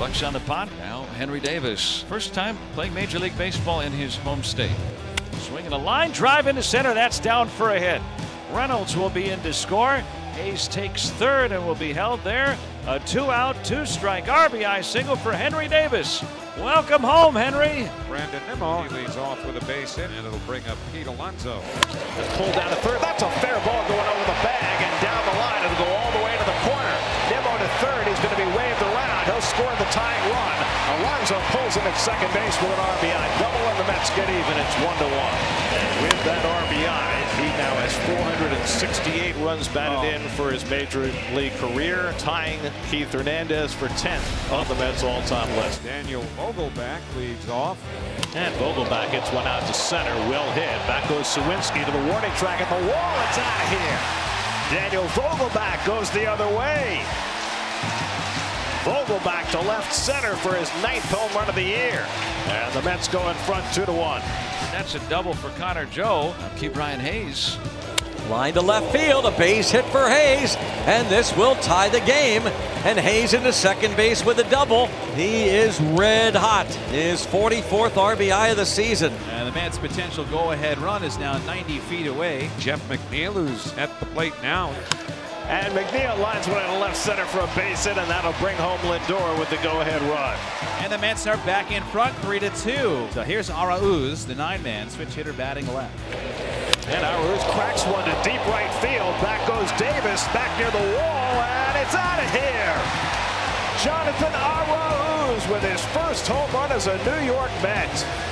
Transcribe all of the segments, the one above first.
Bucks on the pot. Now Henry Davis. First time playing Major League Baseball in his home state. Swinging a line drive into center. That's down for a hit. Reynolds will be in to score. Hayes takes third and will be held there. A two out, two strike RBI single for Henry Davis. Welcome home, Henry. Brandon Nimmo he leads off with a base hit, and it'll bring up Pete Alonso. Just pulled down to third. That's a Alonso pulls him at second base with an RBI double, and the Mets get even. It's one to one. And with that RBI, he now has 468 runs batted oh. in for his major league career, tying Keith Hernandez for 10th on the Mets all-time list. Daniel Vogelbach leads off. And Vogelbach hits one out to center. Well hit. Back goes Suwinski to the warning track at the wall. It's out of here. Daniel Vogelbach goes the other way. Vogelbach to left center for his ninth home run of the year. And the Mets go in front two to one. That's a double for Connor Joe. Now Ke'Bryan Hayes. Line to left field, a base hit for Hayes, and this will tie the game. And Hayes into second base with a double. He is red hot. His 44th RBI of the season. And the Mets' potential go-ahead run is now 90 feet away. Jeff McNeil, who's at the plate now. And McNeil lines one in left center for a base hit, and that'll bring home Lindor with the go-ahead run. And the Mets are back in front, 3 to 2. So here's Arauz, the nine-man switch hitter batting left. And Arauz cracks one to deep right field. Back goes Davis, back near the wall, and it's out of here. Jonathan Arauz with his first home run as a New York Met.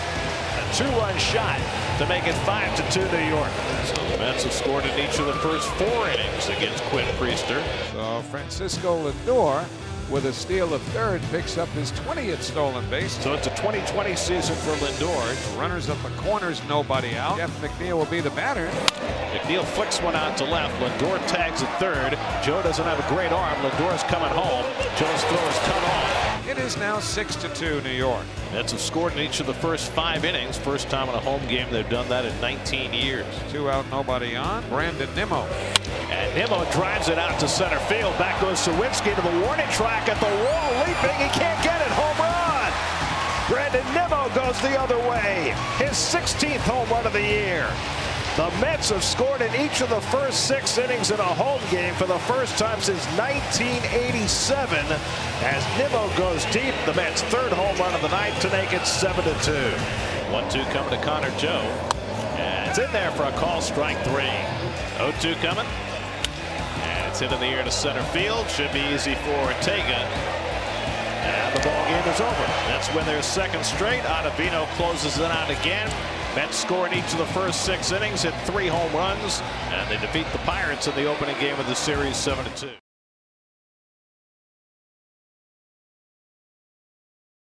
Two-run shot to make it 5 to 2 New York. So the Mets have scored in each of the first four innings against Quinn Priester. So Francisco Lindor, with a steal of third, picks up his 20th stolen base. So it's a 2020 season for Lindor. Runners up the corners, nobody out. Jeff McNeil will be the batter. McNeil flicks one out to left. Lindor tags at third. Joe doesn't have a great arm. Lindor's coming home. Joe's throw is. It is now 6 to 2 New York. Mets have scored in each of the first five innings. First time in a home game they've done that in 19 years. Two out, nobody on. Brandon Nimmo. And Nimmo drives it out to center field. Back goes Suwinski to the warning track at the wall. Leaping. He can't get it. Home run. Brandon Nimmo goes the other way. His 16th home run of the year. The Mets have scored in each of the first six innings in a home game for the first time since 1987. As Nimmo goes deep, the Mets' third home run of the night to make it 7 to 2. 1 2 coming to Connor Joe. And it's in there for a call strike three. 0 2 coming. And it's hit in the air to center field. Should be easy for Ortega. And the ball game is over. That's when their second straight. Ottavino closes it out again. Mets score in each of the first six innings, hit three home runs, and they defeat the Pirates in the opening game of the series 7 2.